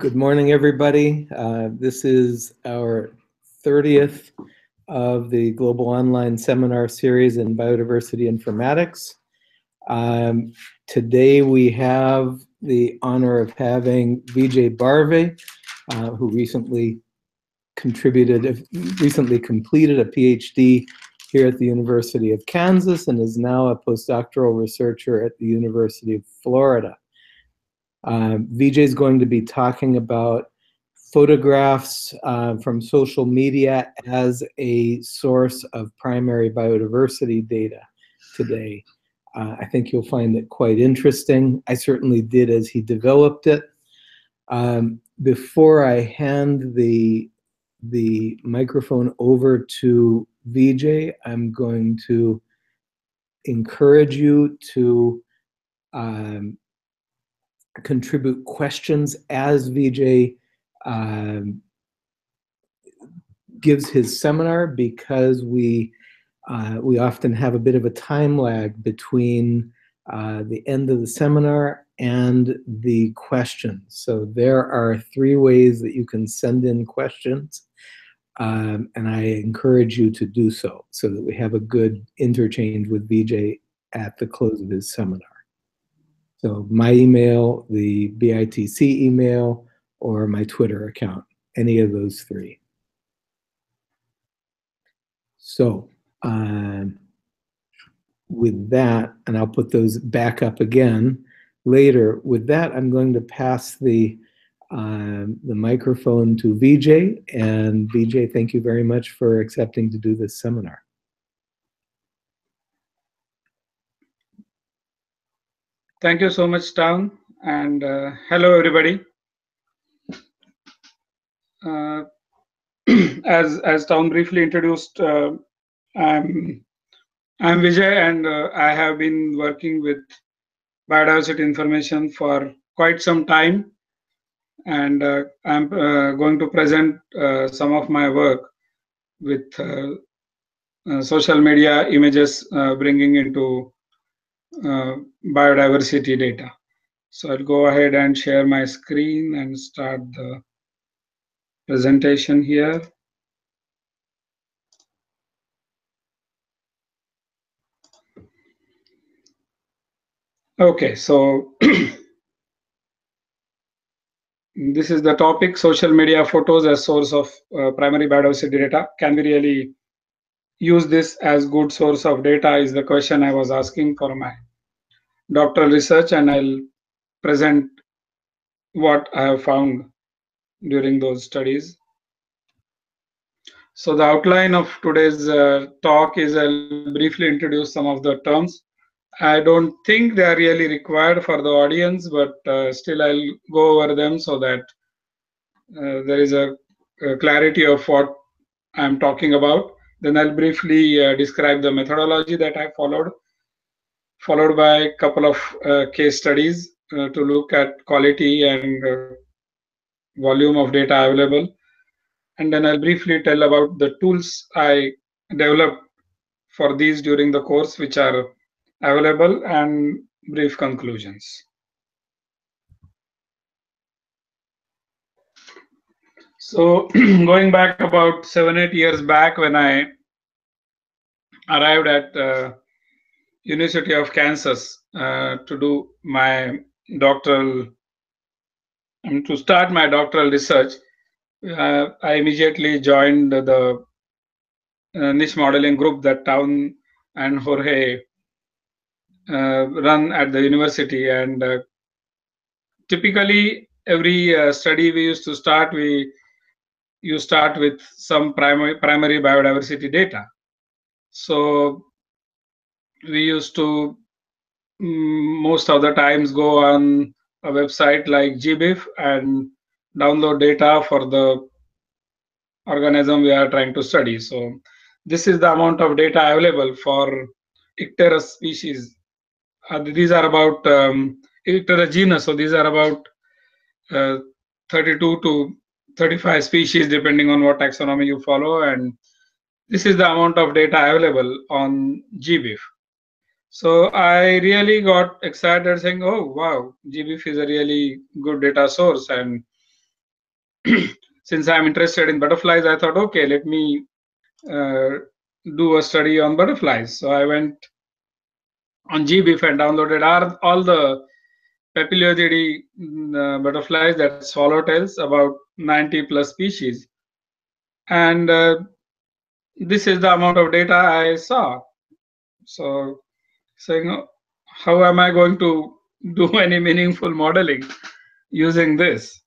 Good morning, everybody. Uh, this is our 30th of the Global Online Seminar Series in Biodiversity Informatics. Um, today we have the honor of having Vijay Barve, uh, who recently contributed, recently completed a PhD here at the University of Kansas and is now a postdoctoral researcher at the University of Florida. Uh, Vijay is going to be talking about photographs uh, from social media as a source of primary biodiversity data today. Uh, I think you'll find it quite interesting. I certainly did as he developed it. Um, before I hand the, the microphone over to Vijay, I'm going to encourage you to um, contribute questions as Vijay um, gives his seminar because we uh, we often have a bit of a time lag between uh, the end of the seminar and the questions. So there are three ways that you can send in questions. Um, and I encourage you to do so so that we have a good interchange with Vijay at the close of his seminar. So my email, the BITC email, or my Twitter account, any of those three. So um, with that, and I'll put those back up again later. With that, I'm going to pass the um, the microphone to Vijay. And Vijay, thank you very much for accepting to do this seminar. Thank you so much, Town. And uh, hello, everybody. Uh, as as Town briefly introduced, uh, I'm I'm Vijay, and uh, I have been working with biodiversity information for quite some time, and uh, I'm uh, going to present some of my work with social media images, bringing into uh, biodiversity data. So I'll go ahead and share my screen and start the presentation here. Okay, so this is the topic, social media photos as source of uh, primary biodiversity data. Can we really use this as good source of data is the question I was asking for my doctoral research and I'll present what I have found during those studies. So the outline of today's uh, talk is I'll briefly introduce some of the terms. I don't think they are really required for the audience, but uh, still I'll go over them so that uh, there is a, a, clarity of what I'm talking about. Then I'll briefly uh, describe the methodology that I followed, followed by a couple of uh, case studies uh, to look at quality and uh, volume of data available. And then I'll briefly tell about the tools I developed for these during the course, which are available, and brief conclusions. So going back about seven, eight years back when I arrived at uh, University of Kansas uh, to do my doctoral, um, to start my doctoral research, uh, I immediately joined the uh, niche modeling group that Town and Jorge uh, run at the university. And uh, typically, every study we used to start, we you start with some primary primary biodiversity data. So we used to mm, most of the times go on a website like GBIF and download data for the organism we are trying to study. So this is the amount of data available for Icterus species. Uh, these are about um, Icterus genus. So these are about uh, 32 to 35 species depending on what taxonomy you follow and this is the amount of data available on GBIF. So I really got excited saying, oh wow, GBIF is a really good data source and since I'm interested in butterflies, I thought, okay, let me uh, do a study on butterflies. So I went on GBIF and downloaded all, the Papilionidae mm, uh, butterflies, that swallowtails, about 90 plus species. And uh, this is the amount of data I saw. So saying, how am I going to do any meaningful modeling using this?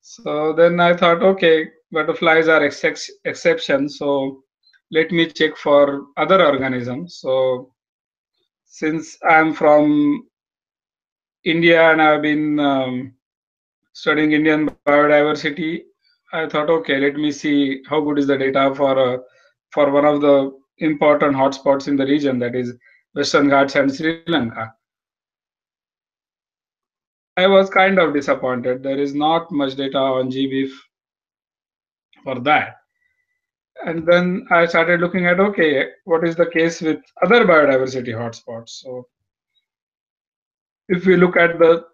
So then I thought, okay, butterflies are ex exceptions. So let me check for other organisms. So since I'm from India and I've been um, studying Indian biodiversity, I thought, okay, let me see how good is the data for uh, for one of the important hotspots in the region, that is Western Ghats and Sri Lanka. I was kind of disappointed. There is not much data on GBIF for that. And then I started looking at okay, what is the case with other biodiversity hotspots? So if we look at the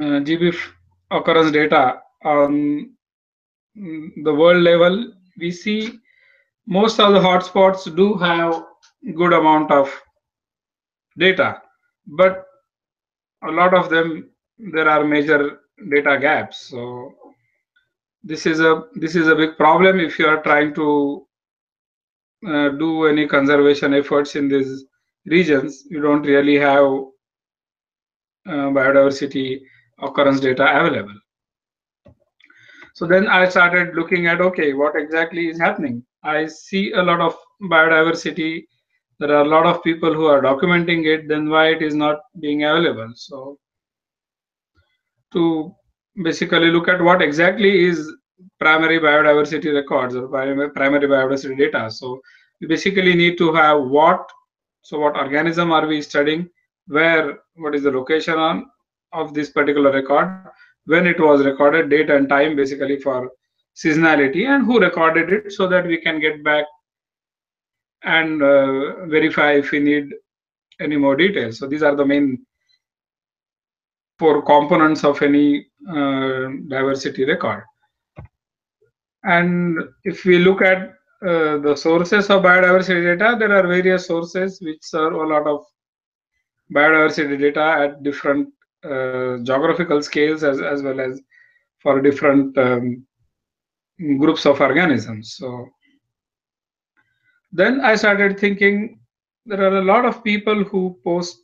uh, GBIF occurrence data on the world level, we see most of the hotspots do have good amount of data, but a lot of them there are major data gaps. So this is a this is a big problem if you are trying to uh, do any conservation efforts in these regions. You don't really have uh, biodiversity occurrence data available. So then I started looking at okay, what exactly is happening? I see a lot of biodiversity. There are a lot of people who are documenting it. Then why it is not being available? So to basically look at what exactly is primary biodiversity records or primary biodiversity data. So we basically need to have what, so what organism are we studying, where, what is the location on of this particular record, when it was recorded, date and time basically for seasonality and who recorded it so that we can get back and uh, verify if we need any more details. So these are the main four components of any uh, diversity record. And if we look at uh, the sources of biodiversity data, there are various sources which serve a lot of biodiversity data at different geographical scales as, as well as for different um, groups of organisms. So then I started thinking there are a lot of people who post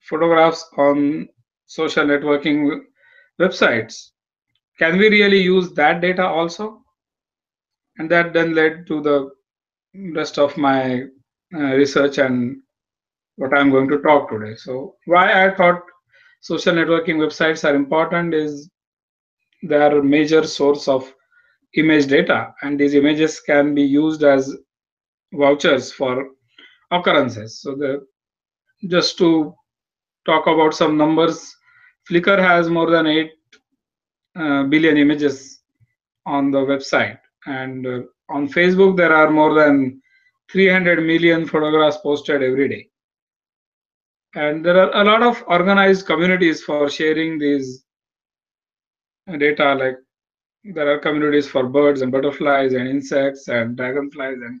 photographs on social networking websites. Can we really use that data also? And that then led to the rest of my uh, research and what I'm going to talk today. So why I thought social networking websites are important is they are a major source of image data and these images can be used as vouchers for occurrences. So the just to talk about some numbers, Flickr has more than 8 uh, billion images on the website. And uh, on Facebook, there are more than 300 million photographs posted every day. And there are a lot of organized communities for sharing these data. Like there are communities for birds and butterflies and insects and dragonflies and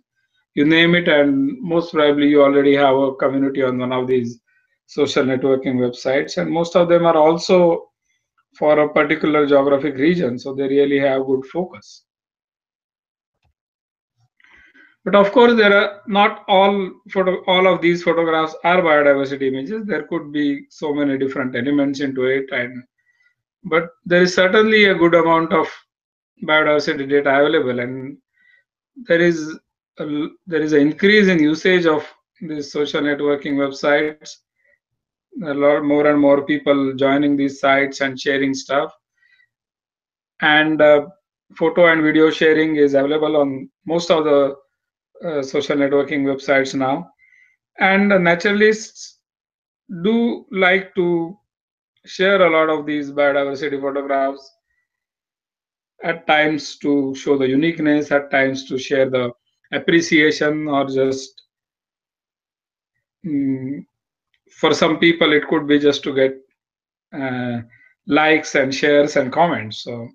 you name it. And most probably you already have a community on one of these social networking websites and most of them are also for a particular geographic region so they really have good focus but of course there are not all photo all of these photographs are biodiversity images. There could be so many different elements into it and but there is certainly a good amount of biodiversity data available and there is a, there is an increase in usage of these social networking websites. A lot more and more people joining these sites and sharing stuff. And uh, photo and video sharing is available on most of the uh, social networking websites now. And naturalists do like to share a lot of these biodiversity photographs at times to show the uniqueness at times to share the appreciation or just um, for some people it could be just to get uh, likes and shares and comments. So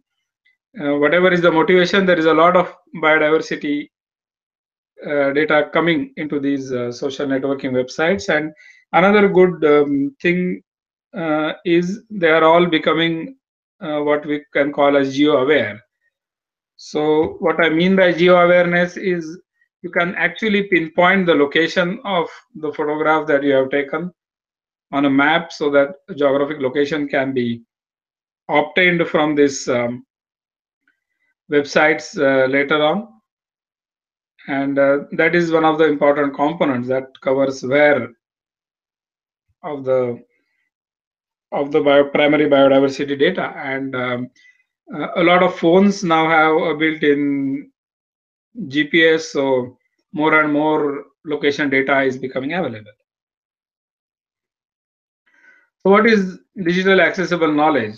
uh, whatever is the motivation, there is a lot of biodiversity uh, data coming into these uh, social networking websites. And another good um, thing uh, is they are all becoming uh, what we can call as geo-aware. So what I mean by geo-awareness is you can actually pinpoint the location of the photograph that you have taken on a map so that geographic location can be obtained from this um, websites uh, later on and uh, that is one of the important components that covers where of the of the bio, primary biodiversity data. And um, uh, a lot of phones now have a built-in gps so more and more location data is becoming available. So what is digital accessible knowledge?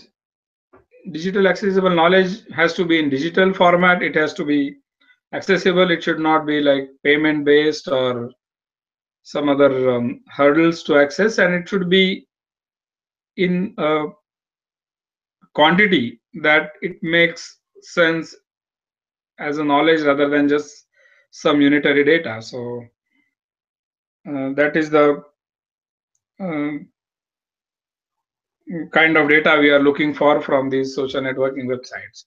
Digital accessible knowledge has to be in digital format. It has to be accessible it should not be like payment based or some other um, hurdles to access and it should be in a quantity that it makes sense as a knowledge rather than just some unitary data. So uh, that is the um, kind of data we are looking for from these social networking websites.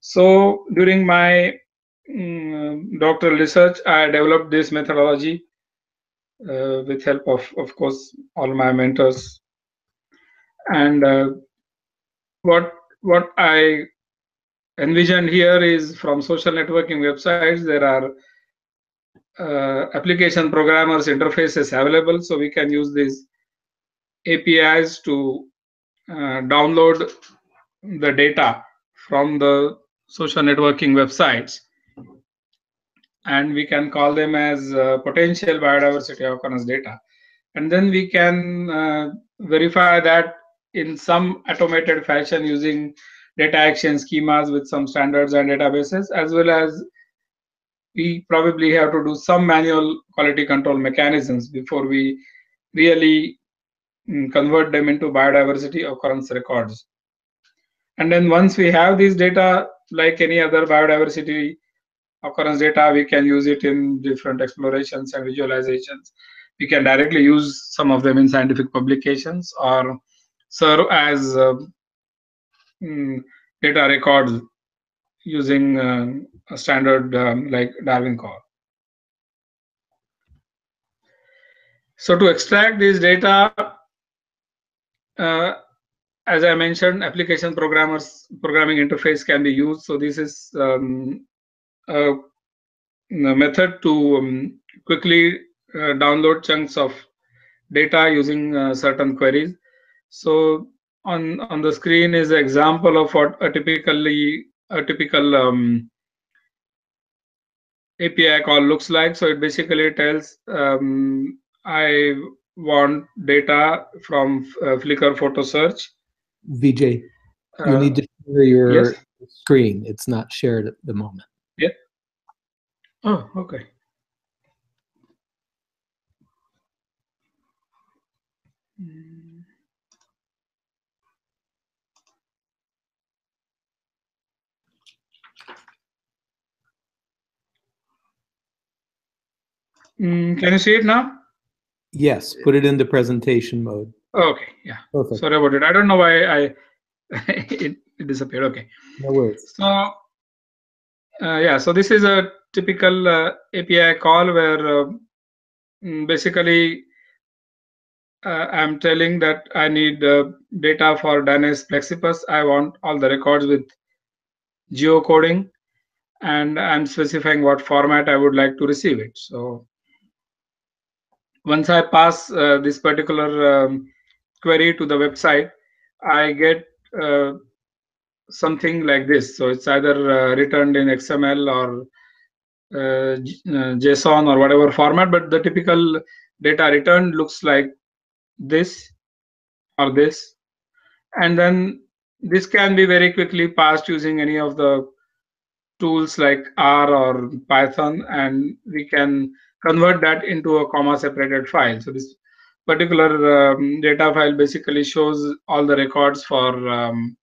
So during my doctoral research, I developed this methodology uh, with help of, of course, all my mentors. And uh, what what I envisioned here is from social networking websites, there are uh, application programmers interfaces available, so we can use these APIs to uh, download the data from the social networking websites and we can call them as uh, potential biodiversity occurrence data. And then we can uh, verify that in some automated fashion using data action schemas with some standards and databases, as well as we probably have to do some manual quality control mechanisms before we really mm, convert them into biodiversity occurrence records. And then once we have these data, like any other biodiversity occurrence data, we can use it in different explorations and visualizations. We can directly use some of them in scientific publications or serve as uh, mm, data records using uh, a standard um, like Darwin Core. So to extract these data, uh, as I mentioned, application programmers programming interface can be used. So this is um, a method to um, quickly uh, download chunks of data using uh, certain queries. So on on the screen is an example of what a typically a typical um, API call looks like. So it basically tells um, I want data from uh, Flickr photo search. Vijay, you Uh, need to share your yes. screen. It's not shared at the moment. Oh, okay. Mm. Mm, can you see it now? Yes, put it into presentation mode. Okay, yeah. Perfect. Sorry about it. I don't know why I it, it disappeared. Okay. No worries. So, uh, yeah, so this is a typical uh, API call where uh, mm, basically uh, I'm telling that I need uh, data for Danaus plexippus. I want all the records with geocoding and I'm specifying what format I would like to receive it. So once I pass uh, this particular um, query to the website, I get something like this. So it's either uh, returned in XML or JSON or whatever format, but the typical data returned looks like this or this. And then this can be very quickly passed using any of the tools like R or Python, and we can convert that into a comma separated file. So this particular um, data file basically shows all the records for um,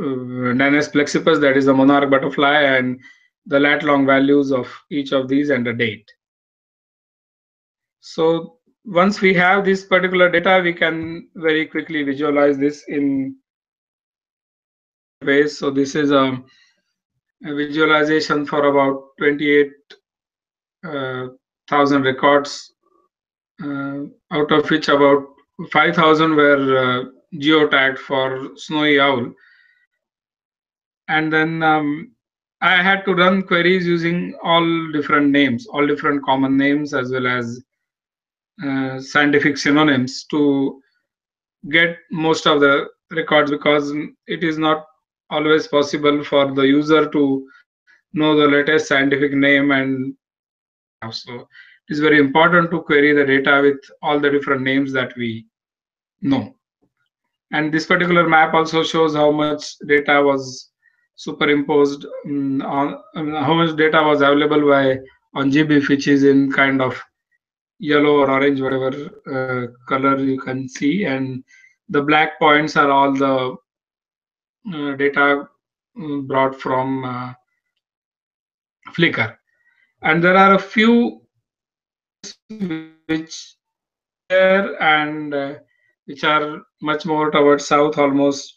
uh, Danaus plexippus, that is the monarch butterfly, and the lat long values of each of these and the date. So once we have this particular data, we can very quickly visualize this in ways. So this is a, a visualization for about 28,000 uh, records, uh, out of which about 5,000 were uh, geotagged for snowy owl. And then um, I had to run queries using all different names, all different common names, as well as uh, scientific synonyms to get most of the records because it is not always possible for the user to know the latest scientific name and so it is very important to query the data with all the different names that we know. And this particular map also shows how much data was superimposed um, on um, how much data was available by on GB, which is in kind of yellow or orange, whatever uh, color you can see. And the black points are all the uh, data mm, brought from uh, Flickr. And there are a few which there and uh, which are much more towards south, almost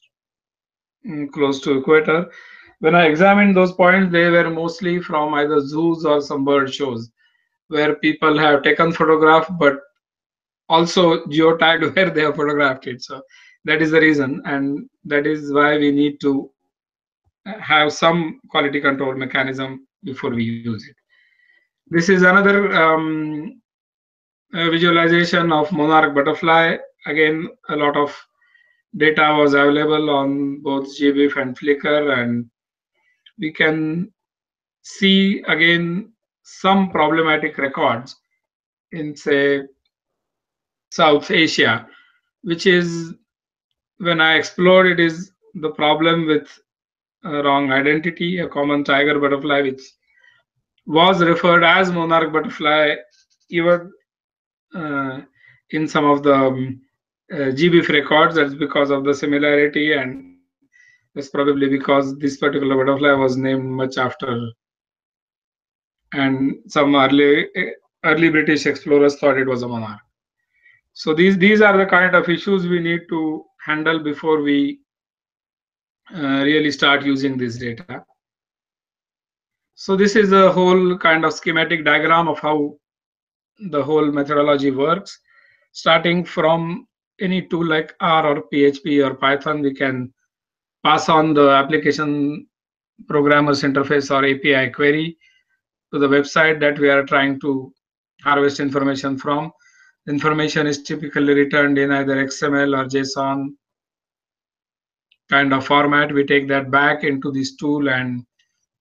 Mm, close to equator. When I examined those points, they were mostly from either zoos or some bird shows where people have taken photograph but also geotagged where they have photographed it. So that is the reason and that is why we need to uh, have some quality control mechanism before we use it. This is another um, uh, visualization of monarch butterfly. Again a lot of data was available on both gbif and flickr and we can see again some problematic records in say South Asia, which is when I explored it is the problem with wrong identity, a common tiger butterfly, which was referred as monarch butterfly even uh, in some of the um, uh, GBIF records. That's because of the similarity, and that's probably because this particular butterfly was named much after and some early early British explorers thought it was a monarch. So these these are the kind of issues we need to handle before we uh, really start using this data. So this is a whole kind of schematic diagram of how the whole methodology works. Starting from any tool like R or PHP or Python, we can pass on the application programmer's interface or API query to the website that we are trying to harvest information from. Information is typically returned in either XML or JSON kind of format. We take that back into this tool and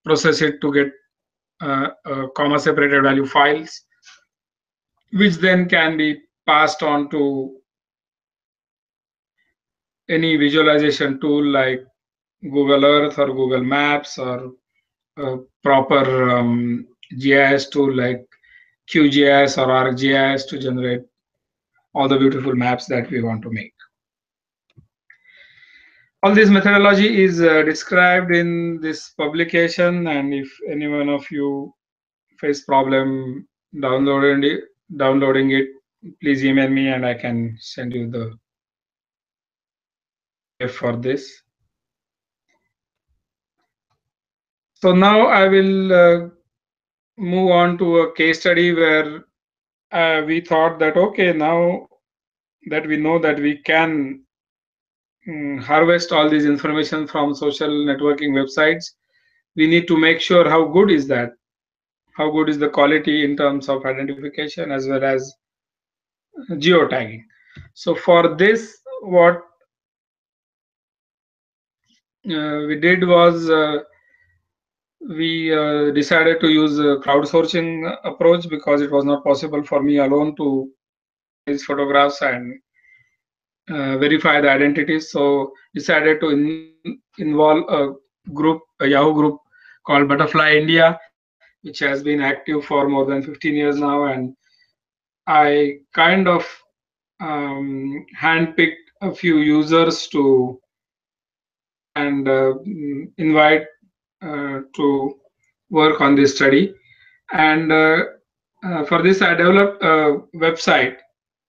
process it to get uh, uh, comma separated value files, which then can be passed on to any visualization tool like Google Earth or Google Maps or proper um, GIS tool like QGIS or ArcGIS to generate all the beautiful maps that we want to make. All this methodology is uh, described in this publication and if any one of you face problem downloading it, downloading it, please email me and I can send you the for this. So now I will uh, move on to a case study where uh, we thought that okay now that we know that we can um, harvest all this information from social networking websites we need to make sure how good is that how good is the quality in terms of identification as well as geotagging so for this what we did was uh, we uh, decided to use a crowdsourcing approach because it was not possible for me alone to these photographs and uh, verify the identities. So decided to in, involve a group, a Yahoo group called Butterfly India, which has been active for more than 15 years now. And I kind of um, handpicked a few users to and uh, invite uh, to work on this study. And uh, uh, for this, I developed a website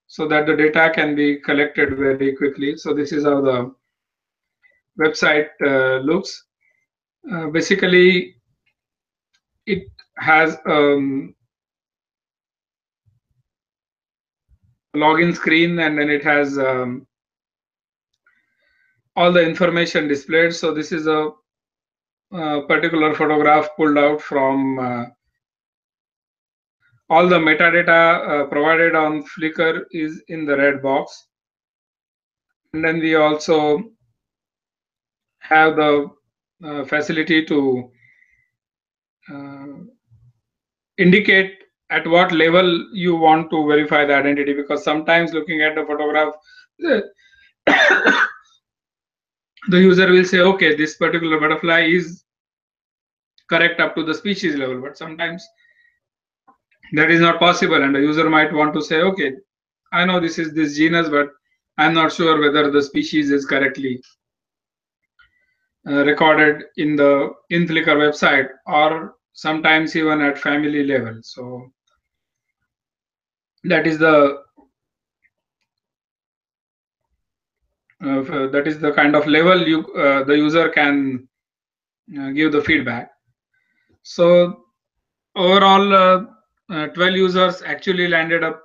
so that the data can be collected very quickly. So this is how the website uh, looks. Uh, basically, it has um, login screen and then it has um, all the information displayed. So this is a, a particular photograph pulled out from uh, all the metadata uh, provided on Flickr is in the red box. And then we also have the uh, facility to uh, indicate at what level you want to verify the identity because sometimes looking at the photograph the user will say okay this particular butterfly is correct up to the species level but sometimes that is not possible and the user might want to say okay i know this is this genus but i'm not sure whether the species is correctly uh, recorded in the in flickr website or sometimes even at family level. So that is the uh, that is the kind of level you uh, the user can uh, give the feedback. So overall uh, uh, 12 users actually landed up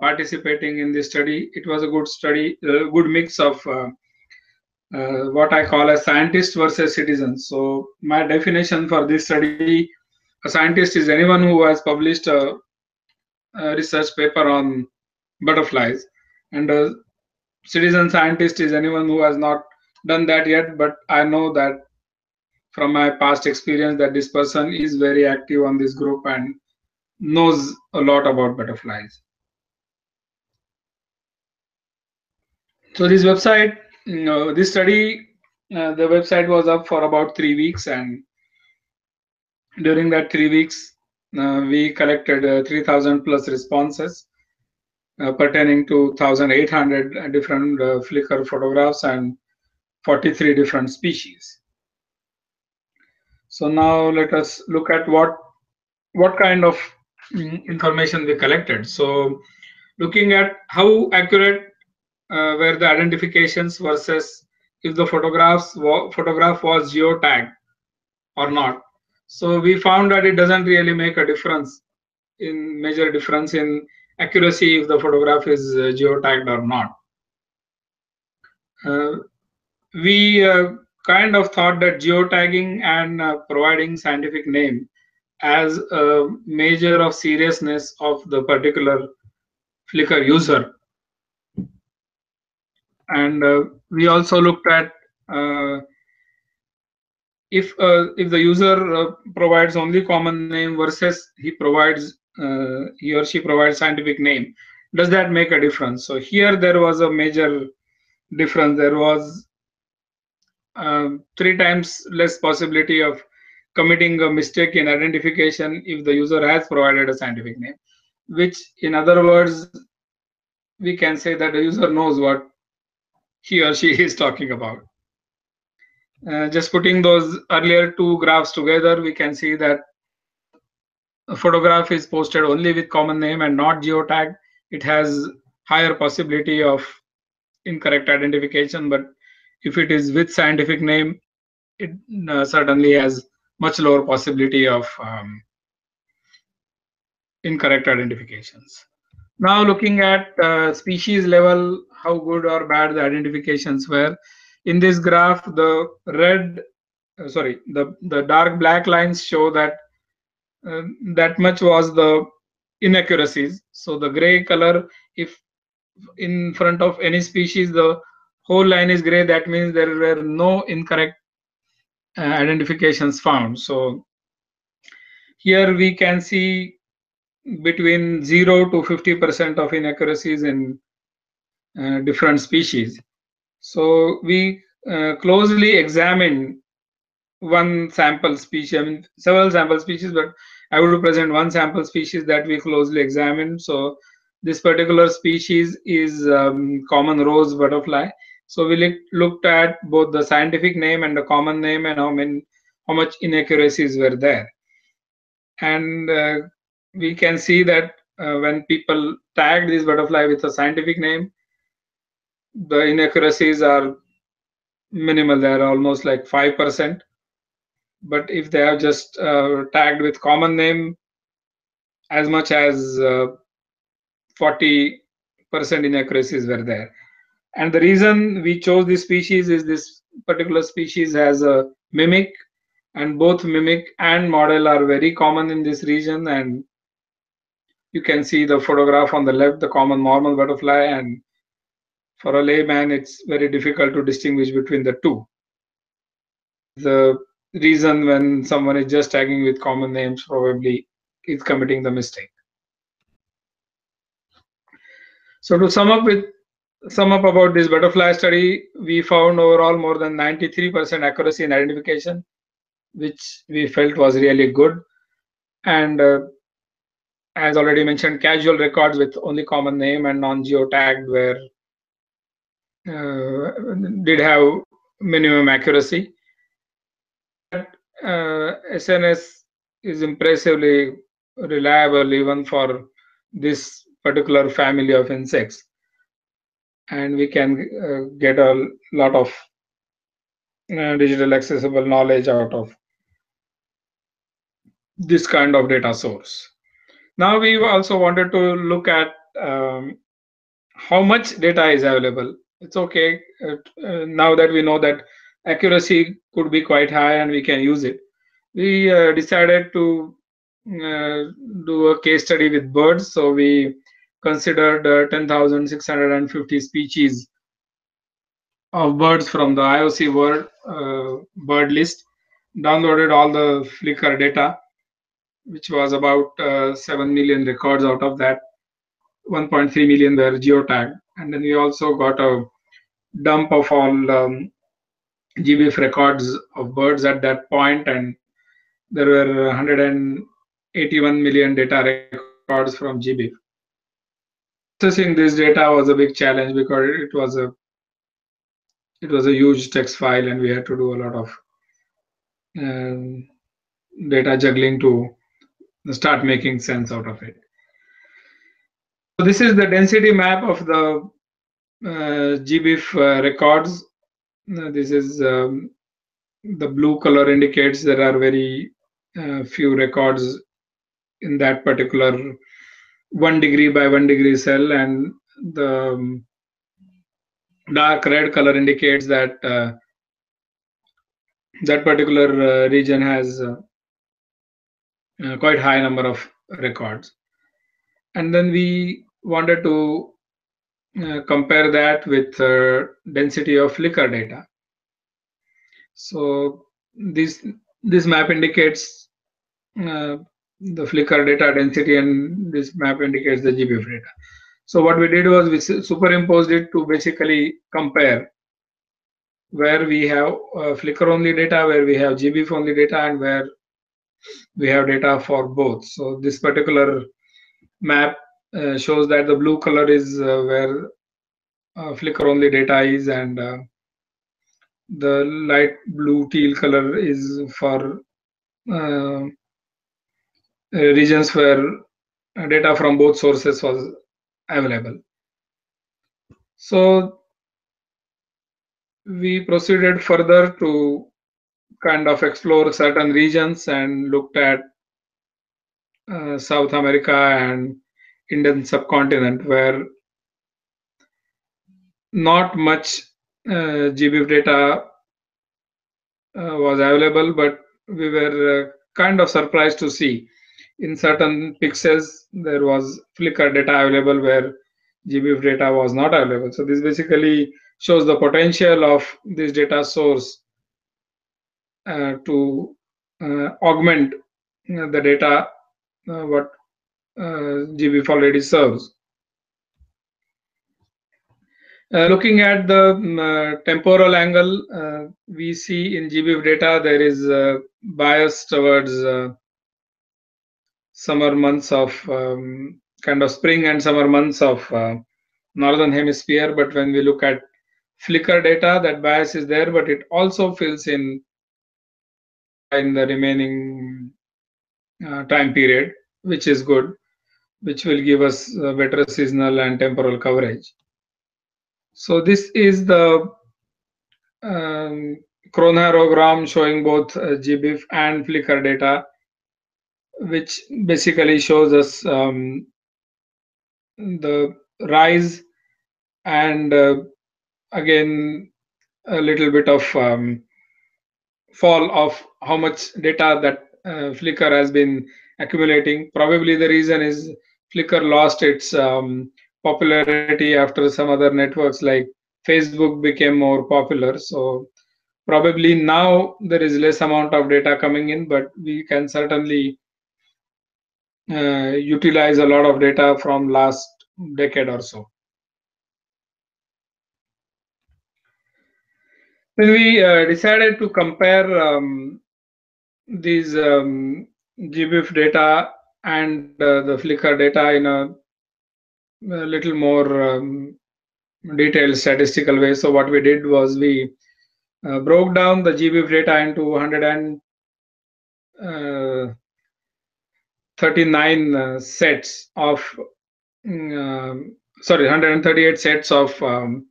participating in this study. It was a good study good mix of what i call a scientist versus citizens so my definition for this study a scientist is anyone who has published a, a research paper on butterflies. And a citizen scientist is anyone who has not done that yet but i know that from my past experience that this person is very active on this group and knows a lot about butterflies. So this website you know, this study uh, the website was up for about three weeks and during that three weeks, uh, we collected uh, 3,000 plus responses pertaining to 1,800 different uh, Flickr photographs and 43 different species. So now let us look at what what kind of mm, information we collected. So looking at how accurate uh, were the identifications versus if the photographs photograph was geotagged or not. So we found that it doesn't really make a difference in major difference in accuracy if the photograph is uh, geotagged or not. Uh, we uh, kind of thought that geotagging and uh, providing scientific name as a measure of seriousness of the particular Flickr user. And uh, we also looked at if uh, if the user uh, provides only common name versus he provides uh, he or she provides scientific name. Does that make a difference? So here there was a major difference. There was uh, three times less possibility of committing a mistake in identification if the user has provided a scientific name which in other words we can say that the user knows what he or she is talking about. Uh, just putting those earlier two graphs together, we can see that photograph is posted only with common name and not geotag. It has higher possibility of incorrect identification, but if it is with scientific name, it uh, certainly has much lower possibility of um, incorrect identifications. Now looking at uh, species level, how good or bad the identifications were in this graph the red uh, sorry the the dark black lines show that that much was the inaccuracies. So the gray color if in front of any species the whole line is gray that means there were no incorrect uh, identifications found. So here we can see between 0 to 50 percent of inaccuracies in uh, different species. So we uh, closely examined one sample species, I mean, several sample species, but I would present one sample species that we closely examined. So this particular species is um, common rose butterfly. So we looked at both the scientific name and the common name and how many, how much inaccuracies were there. And uh, we can see that uh, when people tag this butterfly with a scientific name, the inaccuracies are minimal. They are almost like 5%. But if they have just uh, tagged with common name, as much as 40% inaccuracies were there. And the reason we chose this species is this particular species has a mimic and both mimic and model are very common in this region. And you can see the photograph on the left the common Mormon butterfly. And for a layman it's very difficult to distinguish between the two. The reason when someone is just tagging with common names probably is committing the mistake so to sum up with sum up about this butterfly study we found overall more than 93% accuracy in identification which we felt was really good and uh, as already mentioned casual records with only common name and non-geo tagged were uh, did have minimum accuracy. Uh, SNS is impressively reliable even for this particular family of insects. And we can uh, get a lot of uh, digital accessible knowledge out of this kind of data source. Now we also wanted to look at um, how much data is available it's okay uh, uh, now that we know that accuracy could be quite high and we can use it. We uh, decided to uh, do a case study with birds. So we considered uh, 10650 species of birds from the ioc world uh, bird list downloaded all the flickr data which was about 7 million records out of that 1.3 million were geotagged. And then we also got a dump of all um, GBIF records of birds at that point, and there were 181 million data records from GBIF. Processing this data was a big challenge because it was a it was a huge text file, and we had to do a lot of um, data juggling to start making sense out of it. So this is the density map of the uh, GBIF uh, records. Uh, this is um, the blue color indicates there are very few records in that particular one degree by one degree cell and the um, dark red color indicates that uh, that particular uh, region has uh, quite high number of records. And then we wanted to uh, compare that with uh, density of Flickr data. So this this map indicates uh, the Flickr data density, and this map indicates the GBIF data. So what we did was we superimposed it to basically compare where we have uh, Flickr only data, where we have GBIF only data, and where we have data for both. So this particular map uh, shows that the blue color is uh, where uh, Flickr only data is and uh, the light blue teal color is for uh, regions where data from both sources was available. So we proceeded further to kind of explore certain regions and looked at South America and Indian subcontinent where not much uh, GBIF data uh, was available, but we were uh, kind of surprised to see in certain pixels there was Flickr data available where GBIF data was not available. So this basically shows the potential of this data source uh, to uh, augment uh, the data what uh, GBIF already serves. Uh, looking at the um, uh, temporal angle, uh, we see in GBIF data there is a bias towards uh, summer months of um, kind of spring and summer months of uh, northern hemisphere. But when we look at Flickr data, that bias is there, but it also fills in in the remaining uh, time period, which is good, which will give us better seasonal and temporal coverage. So this is the um, chronogram showing both uh, GBIF and Flickr data, which basically shows us um, the rise and uh, again a little bit of um, fall of how much data that uh, Flickr has been accumulating. Probably the reason is Flickr lost its um, popularity after some other networks like Facebook became more popular. So probably now there is less amount of data coming in, but we can certainly uh, utilize a lot of data from last decade or so. When we uh, decided to compare um, these um, GBIF data and uh, the Flickr data in a, a little more um, detailed statistical way. So what we did was we uh, broke down the GBIF data into 139 uh, uh, sets of, um, sorry, 138 sets of um,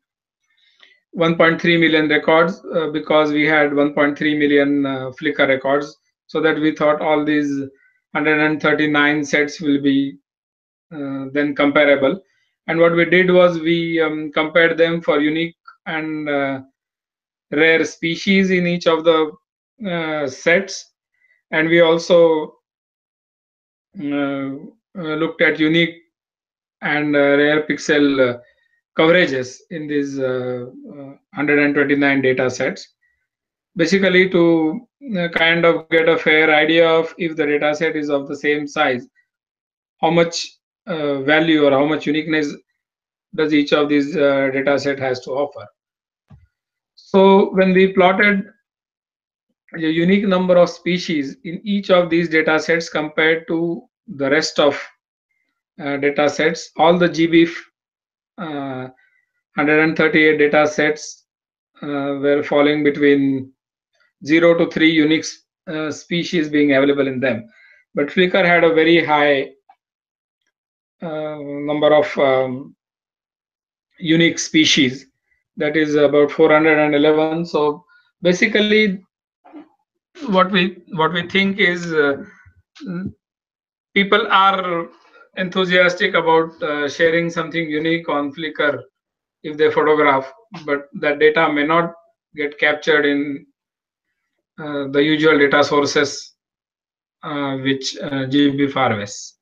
1.3 million records uh, because we had 1.3 million Flickr records so that we thought all these 139 sets will be uh, then comparable. And what we did was we um, compared them for unique and uh, rare species in each of the uh, sets. And we also uh, looked at unique and rare pixel coverages in these uh, uh, 129 data sets basically to uh, kind of get a fair idea of if the data set is of the same size how much uh, value or how much uniqueness does each of these uh, data set has to offer. So when we plotted a unique number of species in each of these data sets compared to the rest of uh, data sets all the gbif 138 uh, data sets uh, were falling between 0 to 3 unique uh, species being available in them. But Flickr had a very high number of um, unique species that is about 411 so basically what we what we think is uh, people are enthusiastic about uh, sharing something unique on Flickr if they photograph, but that data may not get captured in uh, the usual data sources uh, which uh, GBIF harvests.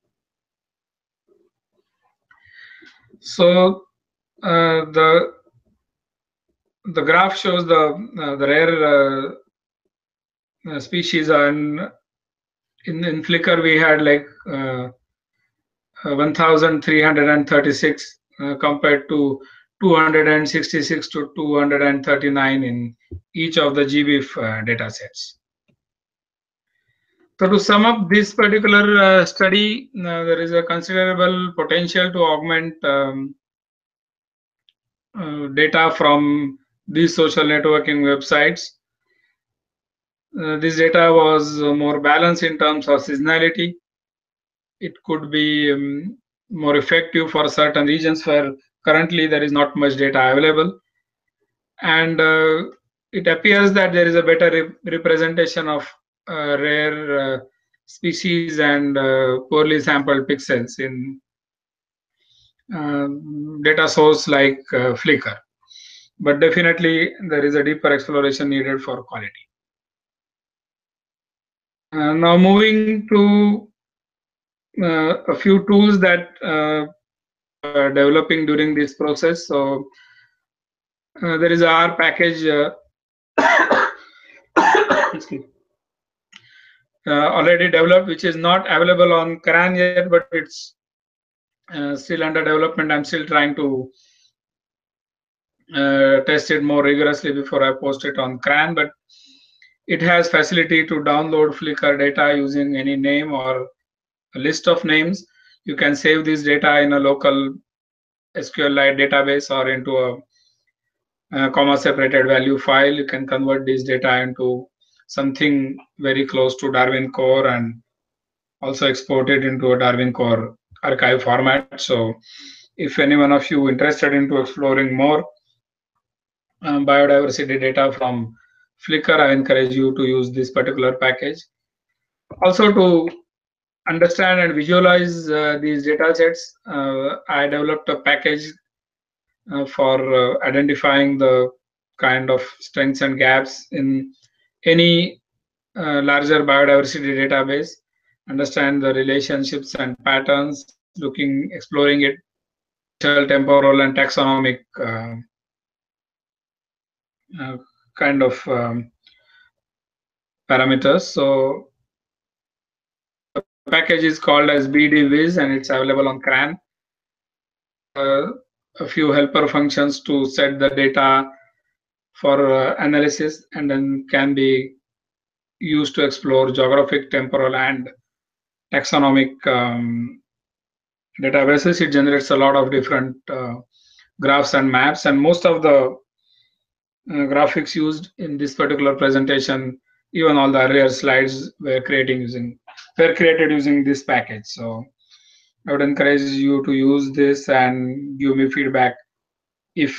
So uh, the the graph shows the uh, the rare uh, species and in in Flickr we had like 1,336 uh, compared to 266 to 239 in each of the GBIF uh, data sets. So to sum up this particular uh, study, uh, there is a considerable potential to augment um, uh, data from these social networking websites. Uh, this data was more balanced in terms of seasonality it could be um, more effective for certain regions where currently there is not much data available. And uh, it appears that there is a better re representation of uh, rare uh, species and uh, poorly sampled pixels in um, data source like uh, Flickr. But definitely there is a deeper exploration needed for quality. Uh, now moving to a few tools that developing during this process. So uh, there is a R package already developed, which is not available on CRAN yet, but it's uh, still under development. I'm still trying to uh, test it more rigorously before I post it on CRAN, but it has facility to download Flickr data using any name or a list of names. You can save this data in a local SQLite database or into a uh, comma separated value file. You can convert this data into something very close to Darwin Core and also export it into a Darwin Core archive format. So if any one of you interested into exploring more um, biodiversity data from Flickr, I encourage you to use this particular package. Also to understand and visualize uh, these data sets, uh, I developed a package uh, for identifying the kind of strengths and gaps in any larger biodiversity database, understand the relationships and patterns, looking, exploring it, temporal and taxonomic uh, kind of um, parameters. So package is called as BDVis and it's available on CRAN. Uh, a few helper functions to set the data for uh, analysis and then can be used to explore geographic, temporal, and taxonomic um, databases. It generates a lot of different uh, graphs and maps, and most of the uh, graphics used in this particular presentation, even all the earlier slides were creating using were created using this package. So I would encourage you to use this and give me feedback if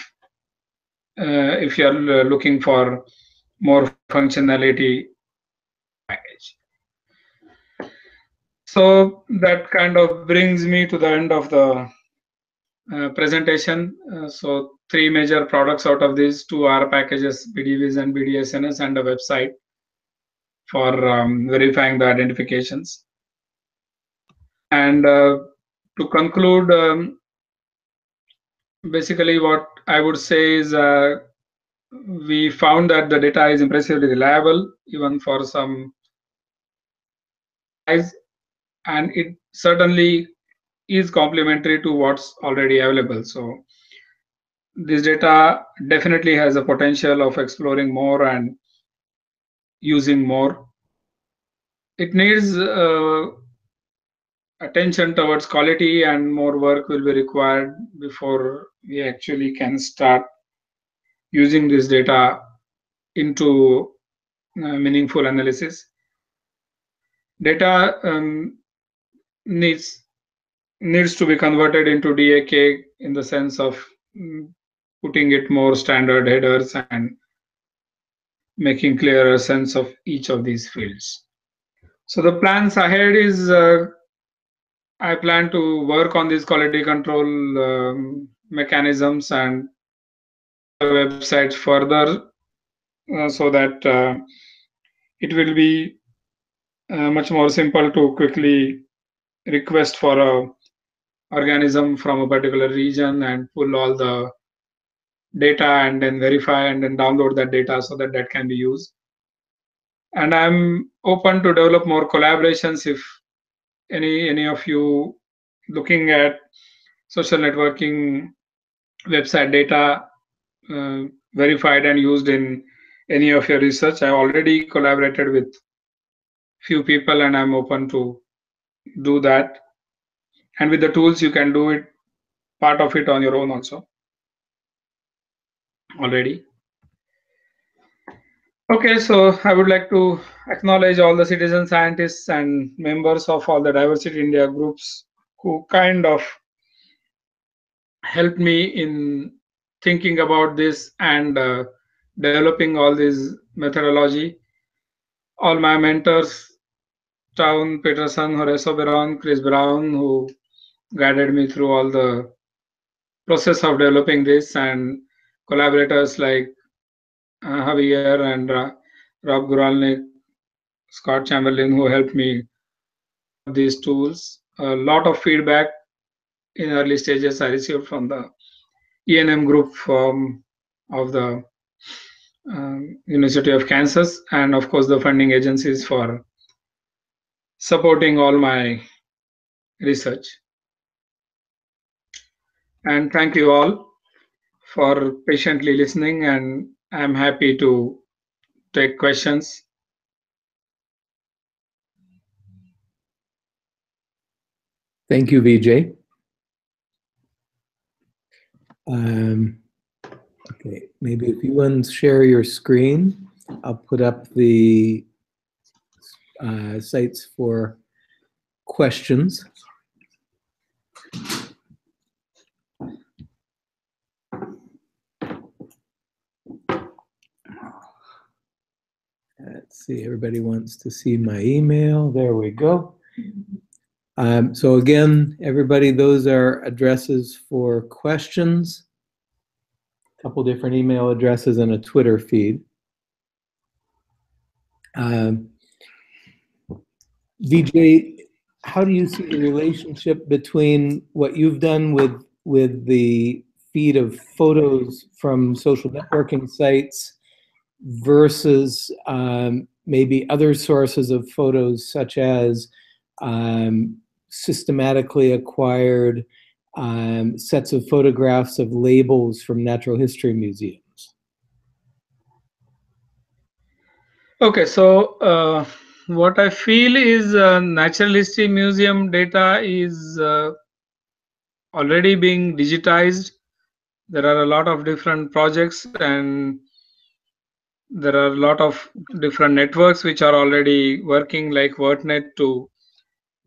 uh, if you are looking for more functionality package. So that kind of brings me to the end of the uh, presentation. Uh, so three major products out of these two are packages, BDVis and BDSNS, and a website for um, verifying the identifications. And uh, to conclude, um, basically what I would say is uh, we found that the data is impressively reliable, even for some size, and it certainly is complementary to what's already available. So this data definitely has a potential of exploring more and using more. It needs uh, attention towards quality and more work will be required before we actually can start using this data into uh, meaningful analysis. Data um, needs needs to be converted into DAK in the sense of um, putting it more standard headers and making clearer sense of each of these fields. So the plans ahead is uh, I plan to work on these quality control um, mechanisms and websites further uh, so that uh, it will be uh, much more simple to quickly request for a organism from a particular region and pull all the data and then verify and then download that data so that that can be used. And i'm open to develop more collaborations if any any of you looking at social networking website data uh, verified and used in any of your research. I already collaborated with few people and i'm open to do that. And with the tools you can do it part of it on your own also already Okay, so I would like to acknowledge all the citizen scientists and members of all the Diversity India groups who kind of helped me in thinking about this and uh, developing all this methodology. All my mentors, Town Peterson, Jorge Soberón, Chris Brown, who guided me through all the process of developing this, and collaborators like uh, Javier and uh, Rob Guralnick, Scott Chamberlain, who helped me with these tools. A lot of feedback in early stages I received from the ENM group from, of the um, University of Kansas, and of course the funding agencies for supporting all my research. And thank you all for patiently listening and I'm happy to take questions. Thank you, Vijay. Um, Okay, maybe if you want to share your screen, I'll put up the uh, sites for questions. Let's see, everybody wants to see my email. There we go. Um, so again, everybody, those are addresses for questions. A couple different email addresses and a Twitter feed. Um, Vijay, how do you see the relationship between what you've done with with the feed of photos from social networking sites versus um, maybe other sources of photos such as um, systematically acquired um, sets of photographs of labels from natural history museums? Okay, so uh, what I feel is uh, natural history museum data is uh, already being digitized. There are a lot of different projects and there are a lot of different networks which are already working like VertNet to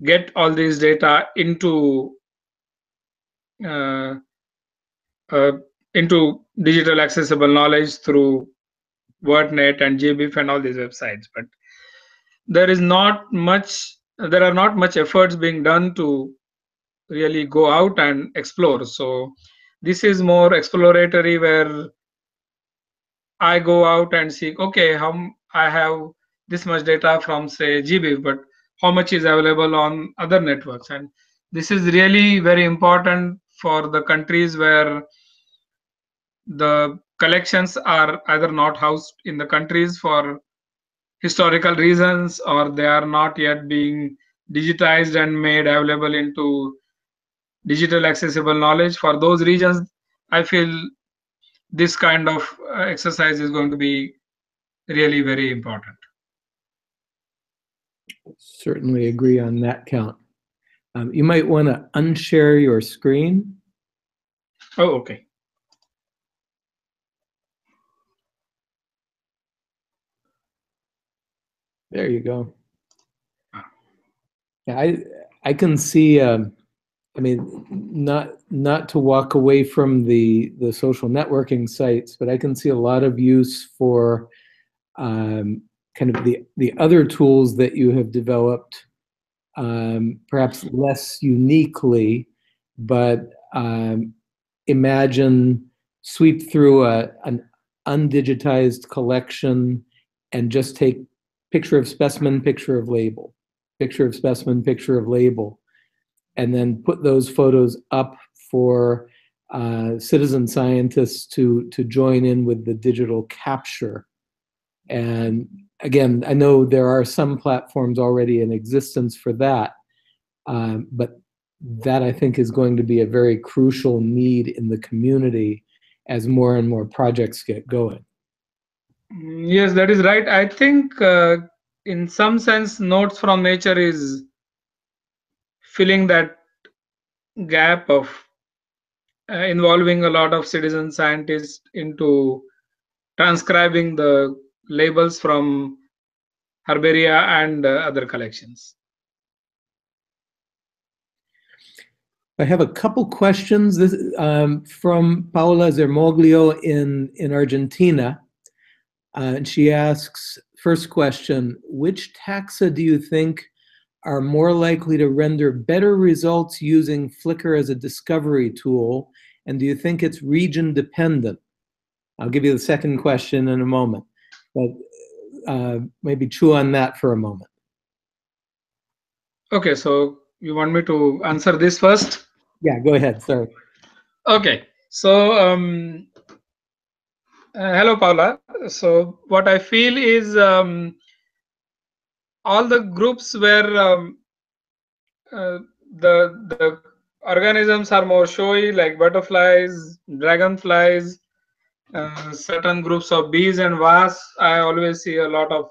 get all these data into uh, uh, into digital accessible knowledge through VertNet and GBIF and all these websites. But there is not much, there are not much efforts being done to really go out and explore. So this is more exploratory where I go out and see, okay, how I have this much data from say GBIF, but how much is available on other networks? And this is really very important for the countries where the collections are either not housed in the countries for historical reasons or they are not yet being digitized and made available into digital accessible knowledge for those regions i feel this kind of uh, exercise is going to be really very important certainly agree on that count um, you might want to unshare your screen oh okay There you go. Yeah, I I can see. Um, I mean, not not to walk away from the the social networking sites, but I can see a lot of use for um, kind of the the other tools that you have developed, um, perhaps less uniquely, but um, imagine sweep through a an undigitized collection and just take picture of specimen, picture of label, picture of specimen, picture of label, and then put those photos up for uh, citizen scientists to to join in with the digital capture. And again, I know there are some platforms already in existence for that, um, but that I think is going to be a very crucial need in the community as more and more projects get going. Yes, that is right. I think uh, in some sense, notes from nature is filling that gap of uh, involving a lot of citizen scientists into transcribing the labels from herbaria and uh, other collections. I have a couple questions this, um, from Paula Zermoglio in, in Argentina. Uh, and she asks, first question, which taxa do you think are more likely to render better results using Flickr as a discovery tool? And do you think it's region dependent? I'll give you the second question in a moment, but uh, maybe chew on that for a moment. Okay, so you want me to answer this first? Yeah, go ahead. Sorry. Okay, so um, uh, hello, Paula. So what I feel is um, all the groups where um, uh, the the organisms are more showy, like butterflies, dragonflies, uh, certain groups of bees and wasps. I always see a lot of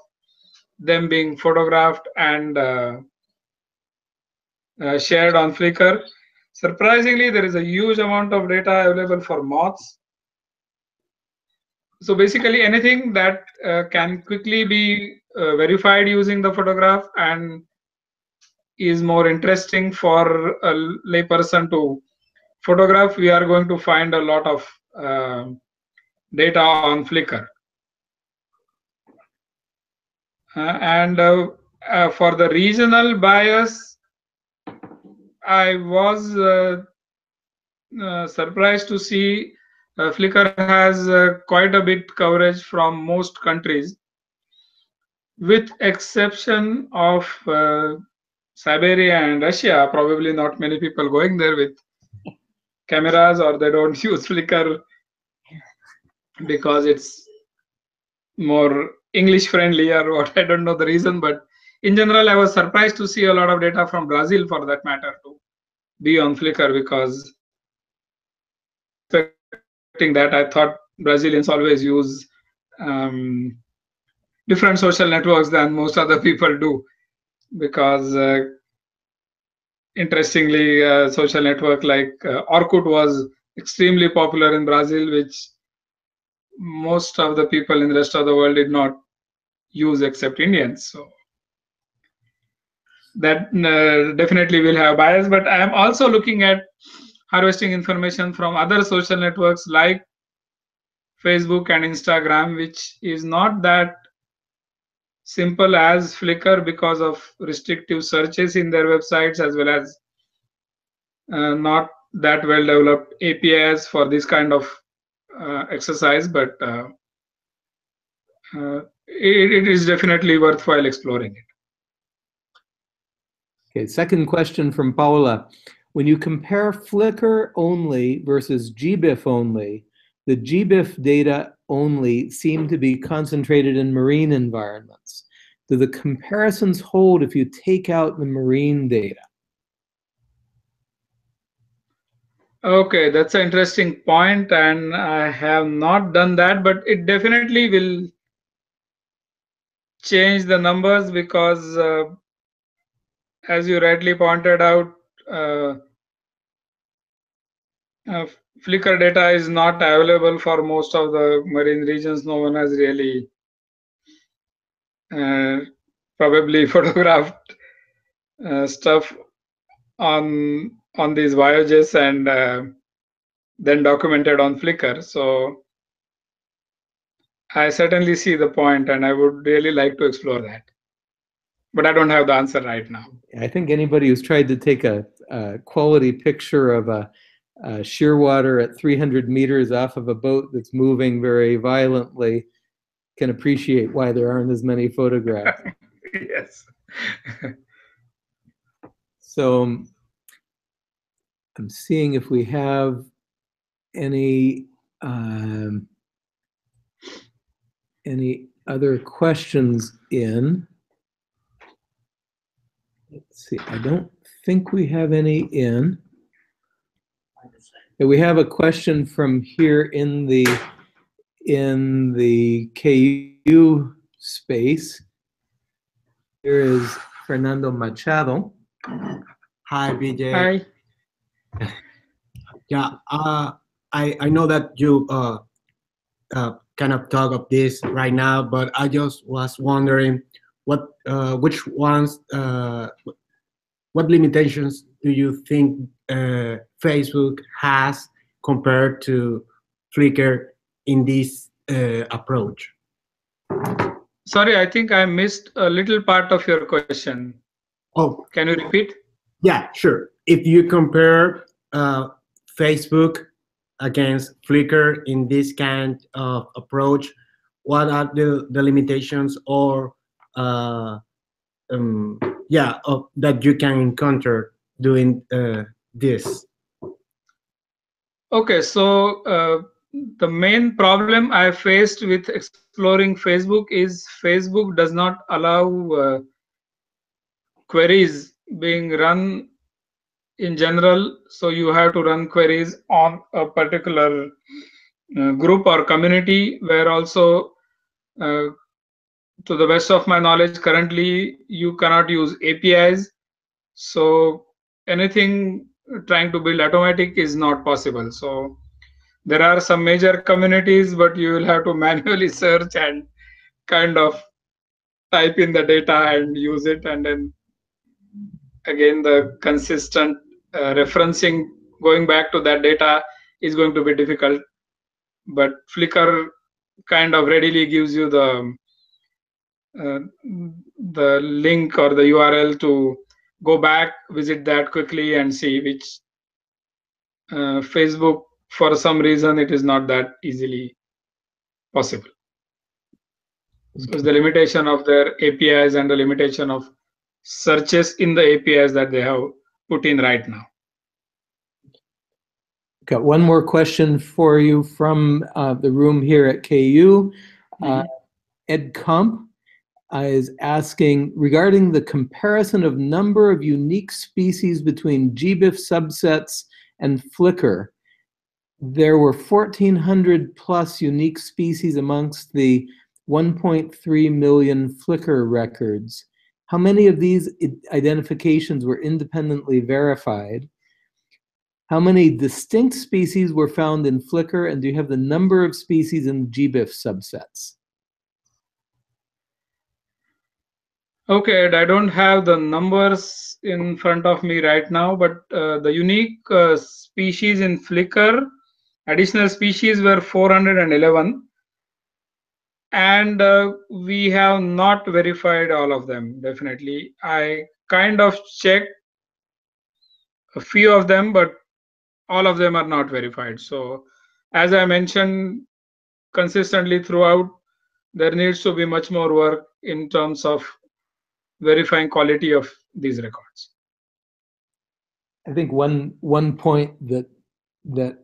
them being photographed and uh, uh, shared on Flickr. Surprisingly, there is a huge amount of data available for moths so basically anything that uh, can quickly be uh, verified using the photograph and is more interesting for a layperson to photograph, we are going to find a lot of uh, data on Flickr. Uh, and uh, uh, for the regional bias, I was uh, uh, surprised to see uh, Flickr has quite a bit coverage from most countries, with exception of Siberia and Russia. Probably not many people going there with cameras, or they don't use Flickr because it's more English friendly or what. I don't know the reason, but in general, I was surprised to see a lot of data from Brazil, for that matter, to be on Flickr because expecting that I thought Brazilians always use um, different social networks than most other people do because uh, interestingly, a social network like uh, Orkut was extremely popular in Brazil, which most of the people in the rest of the world did not use except Indians. So that uh, definitely will have bias. But I am also looking at harvesting information from other social networks like Facebook and Instagram, which is not that simple as Flickr because of restrictive searches in their websites as well as uh, not that well developed APIs for this kind of uh, exercise, but uh, uh, it, it is definitely worthwhile exploring it. Okay, second question from Paula. When you compare Flickr only versus GBIF only, the GBIF data only seem to be concentrated in marine environments. Do the comparisons hold if you take out the marine data? Okay, that's an interesting point, and I have not done that, but it definitely will change the numbers because, uh, as you rightly pointed out, uh, uh, Flickr data is not available for most of the marine regions. No one has really uh, probably photographed uh, stuff on on these voyages and uh, then documented on Flickr. So I certainly see the point, and I would really like to explore that. But I don't have the answer right now. I think anybody who's tried to take a, a quality picture of a, a shearwater at 300 meters off of a boat that's moving very violently can appreciate why there aren't as many photographs. yes. so um, I'm seeing if we have any um, any other questions in. Let's see. I don't think we have any in. We have a question from here in the in the KU space. Here is Fernando Machado. Hi, Vijay. Hi. Yeah, uh, I I know that you uh, uh, kind of talk of this right now, but I just was wondering what uh, which ones uh, what limitations do you think uh, Facebook has compared to Flickr in this uh, approach? Sorry, I think I missed a little part of your question. Oh, Can you repeat? yeah, sure. If you compare uh, Facebook against Flickr in this kind of approach, what are the, the limitations or uh, um, yeah of, that you can encounter doing uh, this? Okay, so uh, the main problem I faced with exploring Facebook is Facebook does not allow uh, queries being run in general. So you have to run queries on a particular uh, group or community where also, uh, to the best of my knowledge, currently you cannot use APIs. So anything trying to build automatic is not possible. So there are some major communities, but you will have to manually search and kind of type in the data and use it. And then again, the consistent uh, referencing going back to that data is going to be difficult. But Flickr kind of readily gives you the uh, the link or the URL to go back, visit that quickly, and see which uh, Facebook, for some reason, it is not that easily possible. Because the limitation of their APIs and the limitation of searches in the APIs that they have put in right now. Got one more question for you from uh, the room here at KU. Uh, Ed Kump is asking regarding the comparison of number of unique species between GBIF subsets and Flickr. There were 1,400 plus unique species amongst the 1.3 million Flickr records. How many of these identifications were independently verified? How many distinct species were found in Flickr, and do you have the number of species in GBIF subsets? Okay, I don't have the numbers in front of me right now, but uh, the unique uh, species in Flickr, additional species were 411. And uh, we have not verified all of them, definitely. I kind of checked a few of them, but all of them are not verified. So as I mentioned consistently throughout, there needs to be much more work in terms of verifying quality of these records. I think one one point that that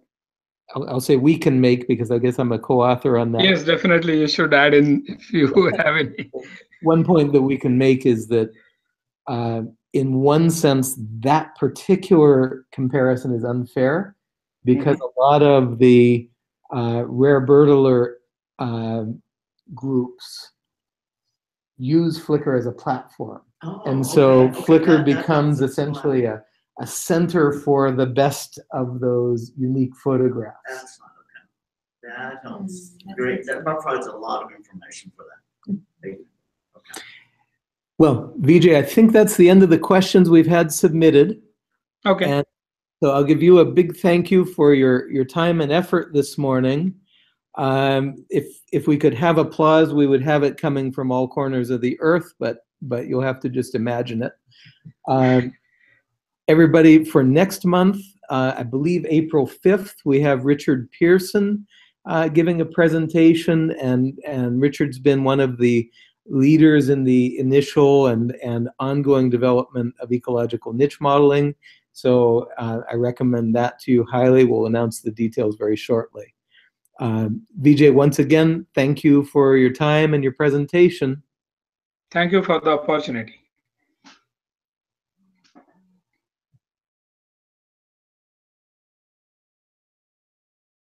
I'll, I'll, say we can make because I guess I'm a co-author on that. Yes, definitely. You should add in if you have any. One point that we can make is that, uh, in one sense, that particular comparison is unfair because mm -hmm. a lot of the uh, rare bird alert uh, groups use Flickr as a platform. Oh, and so okay. Flickr okay. becomes essentially a, a center for the best of those unique photographs. That's not okay. That helps. Mm, Great. That provides a lot of information for that. Okay. Well, Vijay, I think that's the end of the questions we've had submitted. Okay. And so I'll give you a big thank you for your, your time and effort this morning. Um, if if we could have applause, we would have it coming from all corners of the earth, but but you'll have to just imagine it. Um, everybody, for next month, uh, I believe April 5th, we have Richard Pearson uh, giving a presentation, and and Richard's been one of the leaders in the initial and and ongoing development of ecological niche modeling. So uh, I recommend that to you highly. We'll announce the details very shortly. Um, Vijay, once again, thank you for your time and your presentation. Thank you for the opportunity.